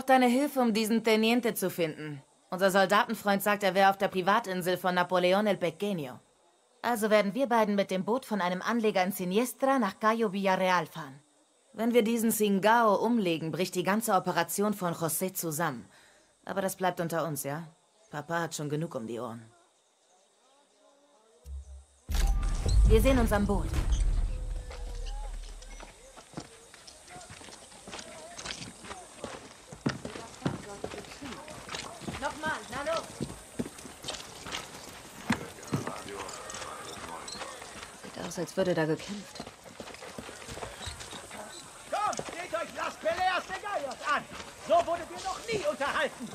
Ich brauche deine Hilfe, um diesen Teniente zu finden. Unser Soldatenfreund sagt, er wäre auf der Privatinsel von Napoleon el Pequeño. Also werden wir beiden mit dem Boot von einem Anleger in Siniestra nach Cayo Villarreal fahren. Wenn wir diesen Singao umlegen, bricht die ganze Operation von José zusammen. Aber das bleibt unter uns, ja? Papa hat schon genug um die Ohren. Wir sehen uns am Boot. Nochmal, na los! Sieht aus, als würde da gekämpft. Komm, seht euch Las Peleas de Gallos an! So wurdet ihr noch nie unterhalten!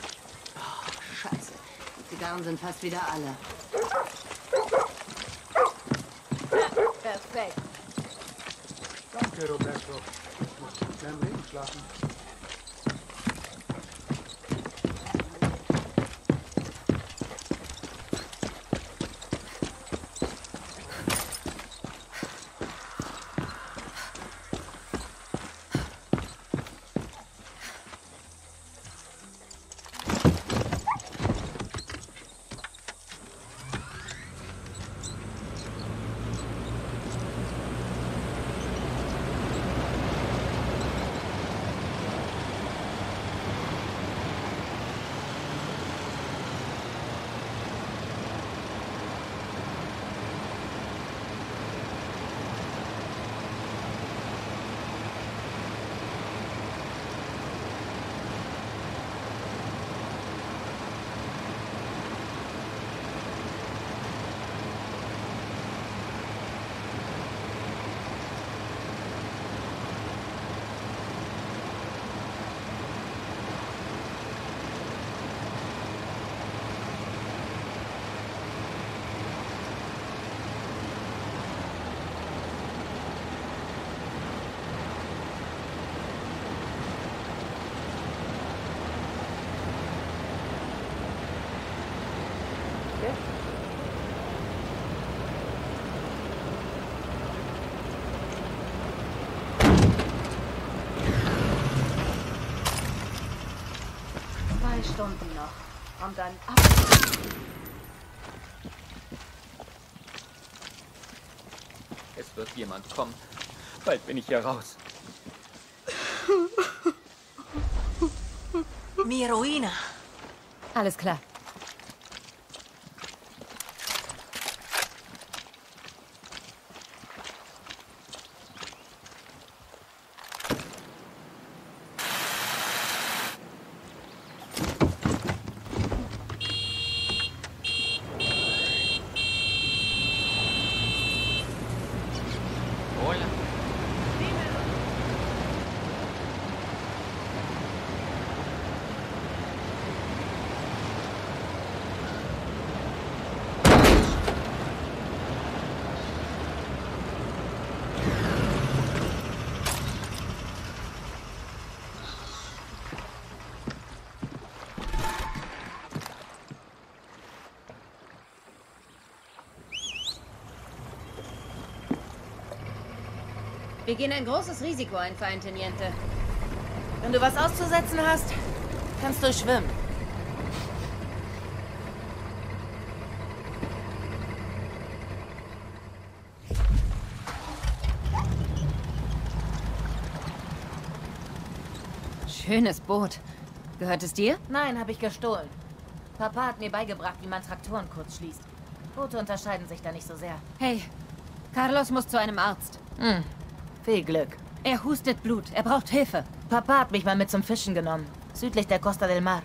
Scheiße. Die Zigarren sind fast wieder alle. Perfekt. Danke, Roberto. Ich muss Leben schlafen. Stunden noch. Und dann ab. Es wird jemand kommen. Bald bin ich hier raus. Mi Ruina. Alles klar. Wir gehen ein großes Risiko ein, Feind, Teniente. Wenn du was auszusetzen hast, kannst du schwimmen. Schönes Boot. Gehört es dir? Nein, habe ich gestohlen. Papa hat mir beigebracht, wie man Traktoren kurz schließt. Boote unterscheiden sich da nicht so sehr. Hey, Carlos muss zu einem Arzt. Hm, viel Glück. Er hustet Blut. Er braucht Hilfe. Papa hat mich mal mit zum Fischen genommen. Südlich der Costa del Mar.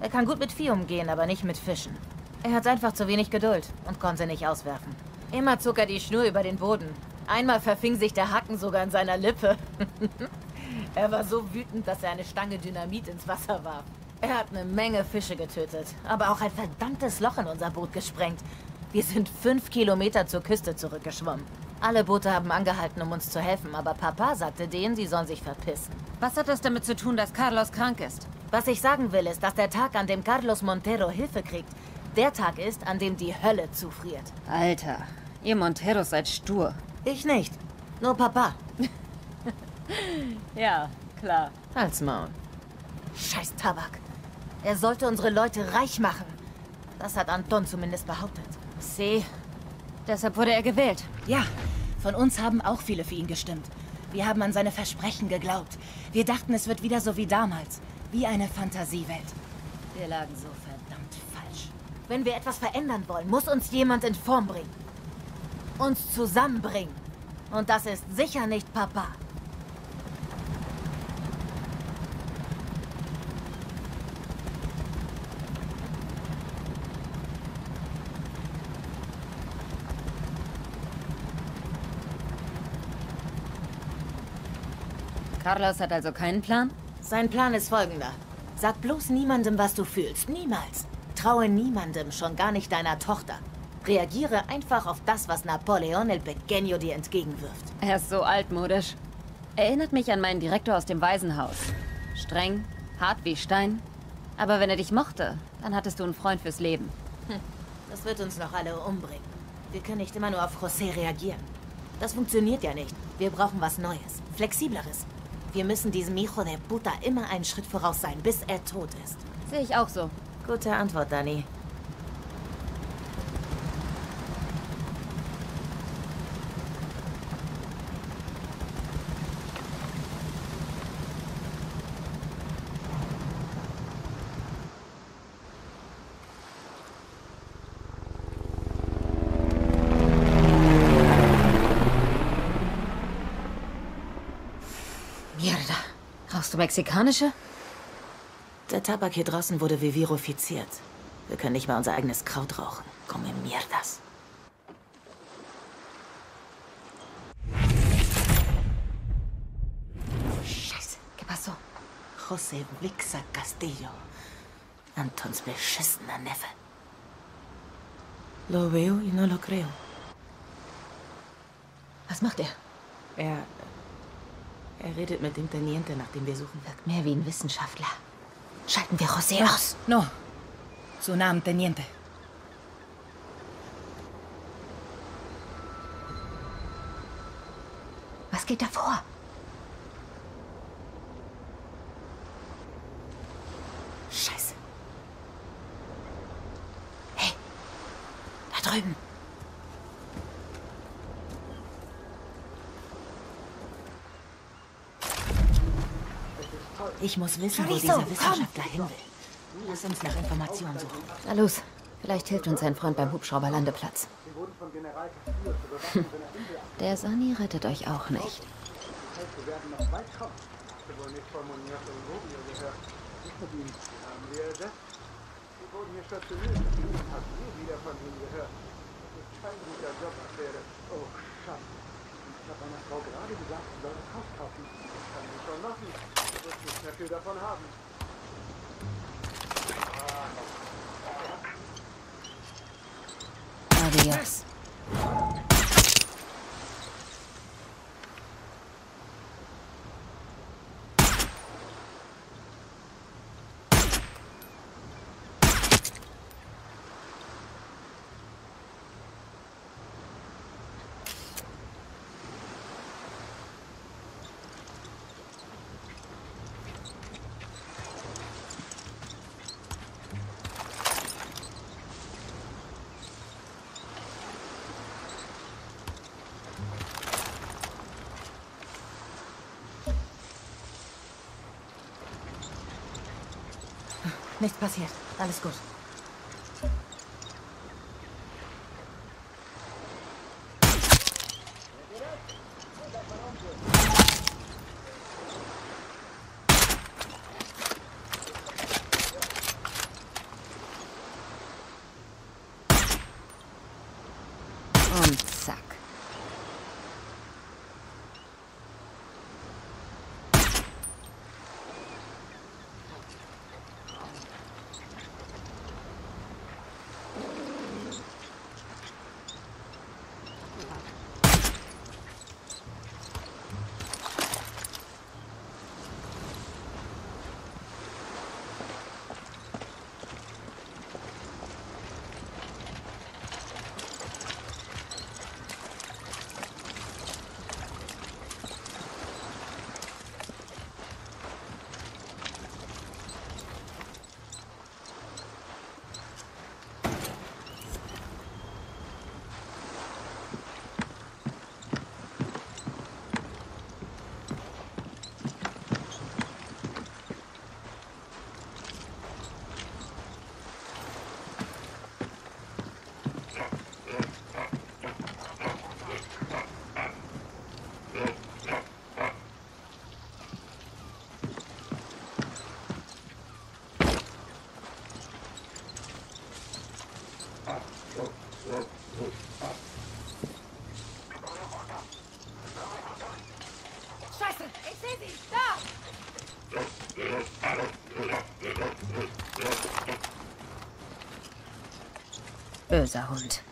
Er kann gut mit Vieh umgehen, aber nicht mit Fischen. Er hat einfach zu wenig Geduld und konnte nicht auswerfen. Immer zog er die Schnur über den Boden. Einmal verfing sich der Haken sogar in seiner Lippe. er war so wütend, dass er eine Stange Dynamit ins Wasser warf. Er hat eine Menge Fische getötet, aber auch ein verdammtes Loch in unser Boot gesprengt. Wir sind fünf Kilometer zur Küste zurückgeschwommen. Alle Boote haben angehalten, um uns zu helfen, aber Papa sagte denen, sie sollen sich verpissen. Was hat das damit zu tun, dass Carlos krank ist? Was ich sagen will, ist, dass der Tag, an dem Carlos Montero Hilfe kriegt, der Tag ist, an dem die Hölle zufriert. Alter, ihr Monteros seid stur. Ich nicht. Nur Papa. Ja, klar. Halt's Maul. Scheiß Tabak. Er sollte unsere Leute reich machen. Das hat Anton zumindest behauptet. See. Deshalb wurde er gewählt. Ja, von uns haben auch viele für ihn gestimmt. Wir haben an seine Versprechen geglaubt. Wir dachten, es wird wieder so wie damals. Wie eine Fantasiewelt. Wir lagen so verdammt falsch. Wenn wir etwas verändern wollen, muss uns jemand in Form bringen. Uns zusammenbringen. Und das ist sicher nicht Papa. Carlos hat also keinen Plan? Sein Plan ist folgender. Sag bloß niemandem, was du fühlst. Niemals. Traue niemandem, schon gar nicht deiner Tochter. Reagiere einfach auf das, was Napoleon el Pequeño dir entgegenwirft. Er ist so altmodisch. Erinnert mich an meinen Direktor aus dem Waisenhaus. Streng, hart wie Stein. Aber wenn er dich mochte, dann hattest du einen Freund fürs Leben. Das wird uns noch alle umbringen. Wir können nicht immer nur auf José reagieren. Das funktioniert ja nicht. Wir brauchen was Neues, Flexibleres. Wir müssen diesem Hijo de Puta immer einen Schritt voraus sein, bis er tot ist. Sehe ich auch so. Gute Antwort, Dani. Mierda. Rauchst du mexikanische? Der Tabak hier draußen wurde vivirofiziert. Wir können nicht mal unser eigenes Kraut rauchen. Come mierdas. Scheiße. ¿Qué pasó? José Wixa Castillo. Antons beschissener Neffe. Lo veo y no lo creo. Was macht er? Er. Er redet mit dem Teniente, nach dem wir suchen. Wirkt mehr wie ein Wissenschaftler. Schalten wir José aus. No. Su Namen Teniente. Was geht da vor? Scheiße. Hey. Da drüben. Ich muss wissen, wo dieser Wissenschaftler hin will. Lass uns nach Informationen suchen. Na los. Vielleicht hilft uns sein Freund beim Hubschrauberlandeplatz. Hm. Der Sani rettet euch auch nicht. Wir werden noch weit kommen. Hast du wohl nicht von Moniato Rubio gehört? Nicht mit ihm. Haben wir das? Sie wurden hier stationiert. Hast nie wieder von ihm gehört. Das ist kein guter Job, Affäre. Oh, Schatz. Ich habe meiner Frau gerade gesagt, sie soll das Haus kaufen. Das kann sie schon machen. Du wirst nicht mehr viel davon haben. Adios. Nichts passiert. Alles gut. Böser Hund.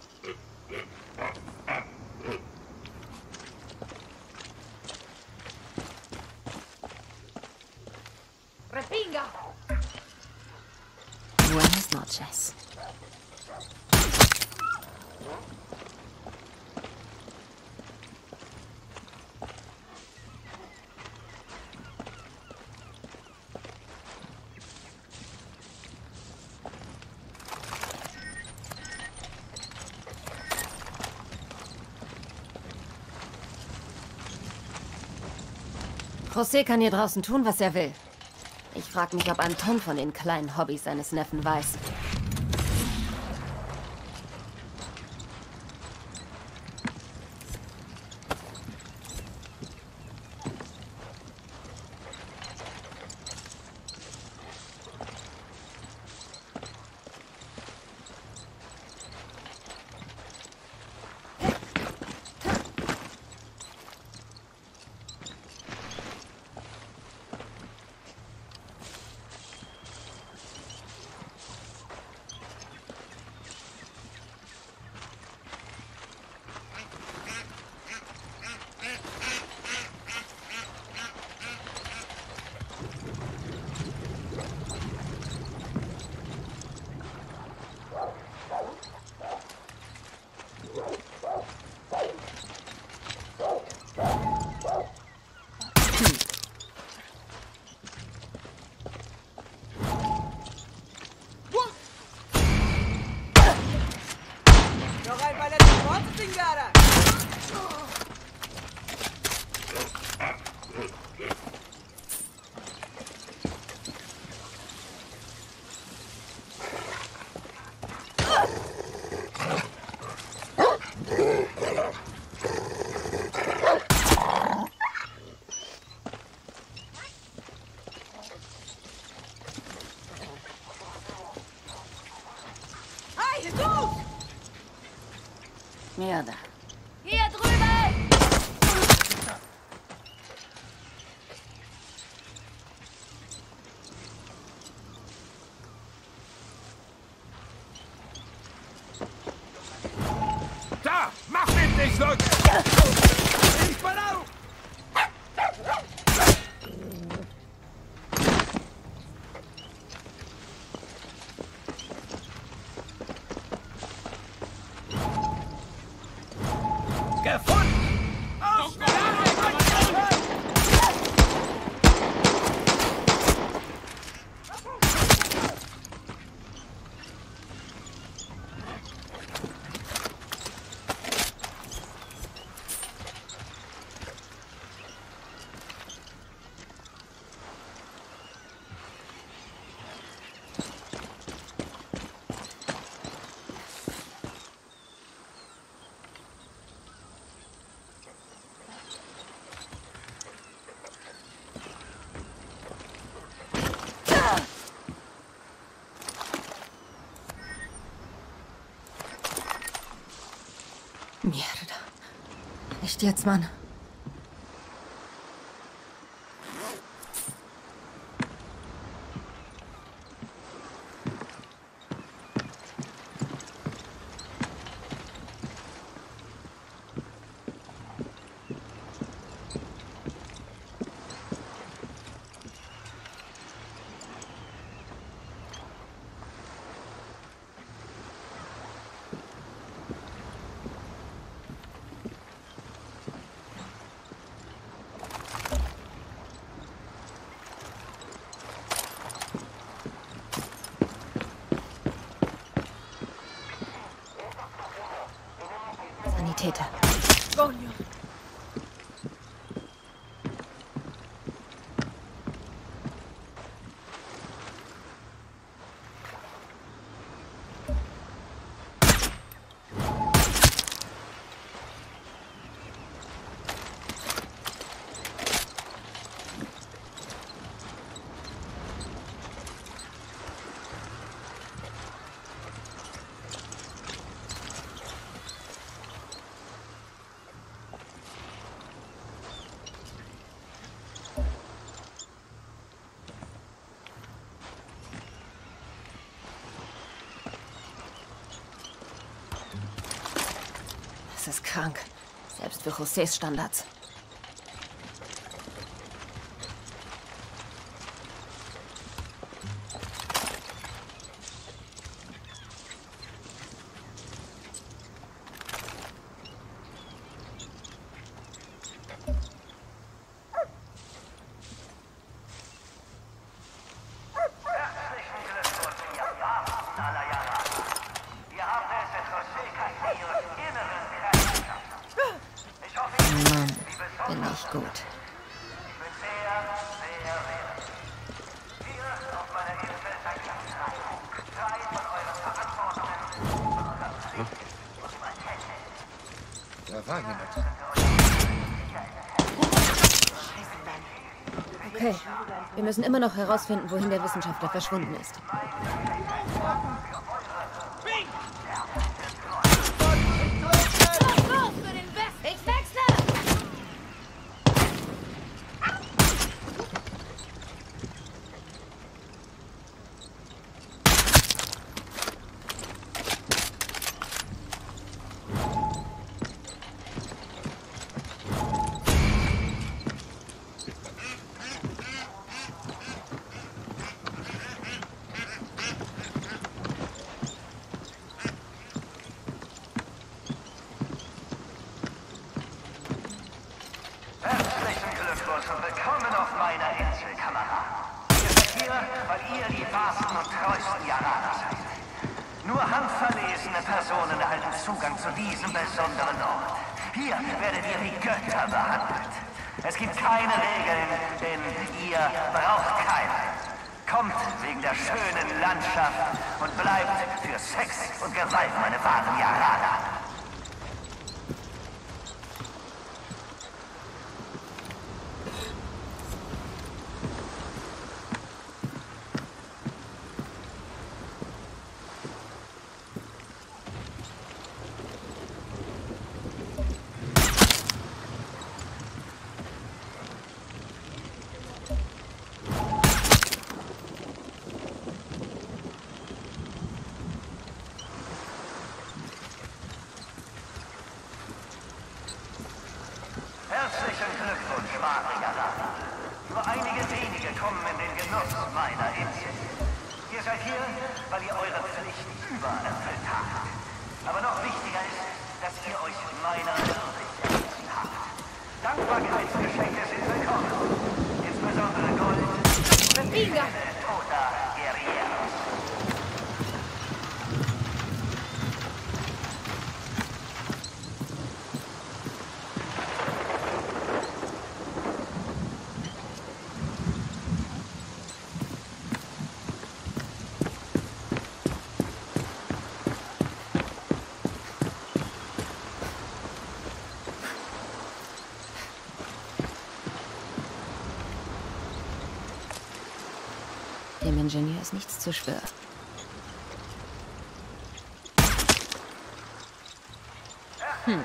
José kann hier draußen tun, was er will. Ich frage mich, ob Anton von den kleinen Hobbys seines Neffen weiß. Mierda. Echt jetzt, Mann. Sanitäter. Coño. Das ist krank. Selbst für Josés Standards. Bin ich gut. Da war jemand. Okay, wir müssen immer noch herausfinden, wohin der Wissenschaftler verschwunden ist. Ich wechsle! Herzlichen Glückwunsch und willkommen auf meiner Insel, Kameraden. Ihr seid hier, weil ihr die wahrsten und treuesten Jaraner seid. Nur handverlesene Personen erhalten Zugang zu diesem besonderen Ort. Hier werdet ihr wie Götter behandelt. Es gibt keine Regeln, denn ihr braucht keine. Kommt wegen der schönen Landschaft und bleibt für Sex und Gewalt meine wahren Jaraner. Wenige kommen in den Genuss meiner Insel. Ihr seid hier, weil ihr eure Pflicht übererfüllt habt. Aber noch wichtiger ist, dass ihr euch meiner würdig habt. Dankbarkeitsgeschenke sind willkommen. Insbesondere Gold toter Dem Ingenieur ist nichts zu schwör. Frei